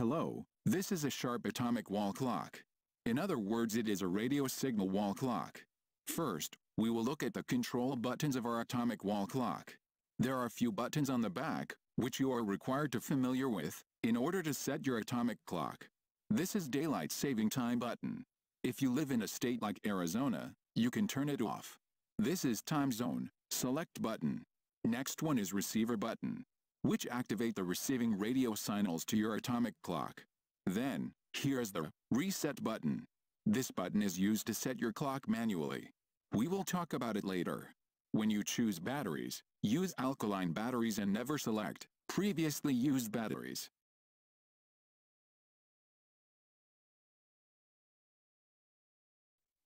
Hello, this is a sharp atomic wall clock. In other words it is a radio signal wall clock. First, we will look at the control buttons of our atomic wall clock. There are a few buttons on the back, which you are required to familiar with, in order to set your atomic clock. This is daylight saving time button. If you live in a state like Arizona, you can turn it off. This is time zone, select button. Next one is receiver button, which activate the receiving radio signals to your atomic clock. Then, here is the reset button. This button is used to set your clock manually. We will talk about it later. When you choose batteries, use alkaline batteries and never select previously used batteries.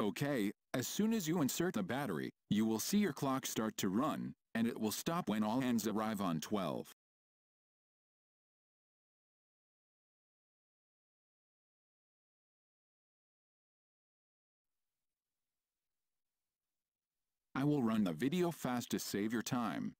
Okay, as soon as you insert the battery, you will see your clock start to run, and it will stop when all hands arrive on 12. I will run the video fast to save your time.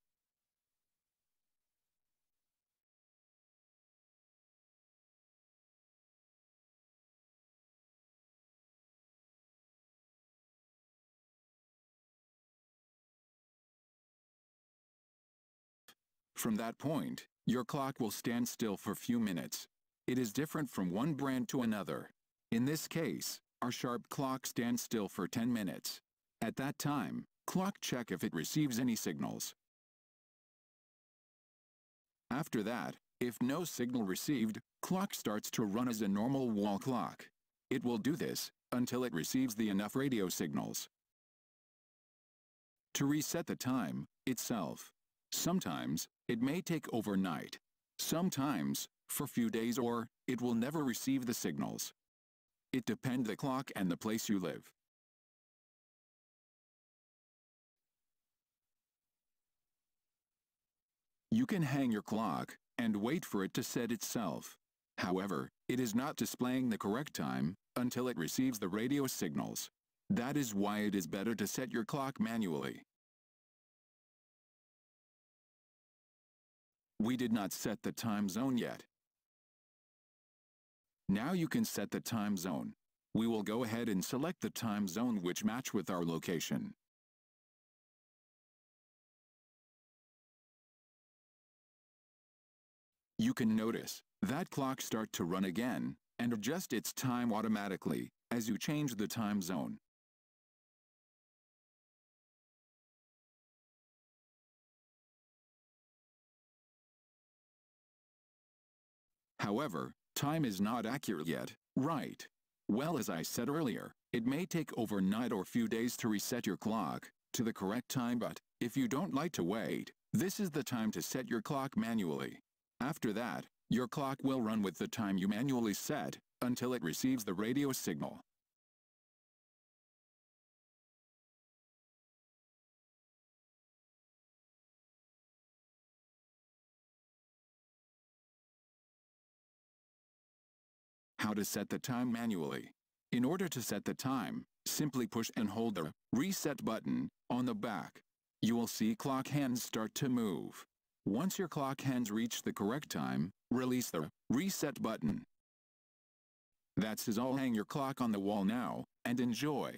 From that point, your clock will stand still for few minutes. It is different from one brand to another. In this case, our sharp clock stands still for 10 minutes. At that time, clock check if it receives any signals. After that, if no signal received, clock starts to run as a normal wall clock. It will do this until it receives the enough radio signals. To reset the time itself, sometimes it may take overnight. Sometimes, for few days or, it will never receive the signals. It depend the clock and the place you live. You can hang your clock and wait for it to set itself. However, it is not displaying the correct time until it receives the radio signals. That is why it is better to set your clock manually. We did not set the time zone yet. Now you can set the time zone. We will go ahead and select the time zone which match with our location. You can notice that clock start to run again and adjust its time automatically as you change the time zone. However, time is not accurate yet, right? Well as I said earlier, it may take overnight or few days to reset your clock to the correct time but, if you don't like to wait, this is the time to set your clock manually. After that, your clock will run with the time you manually set, until it receives the radio signal. How to set the time manually. In order to set the time, simply push and hold the reset button on the back. You will see clock hands start to move. Once your clock hands reach the correct time, release the reset button. That's all hang your clock on the wall now, and enjoy.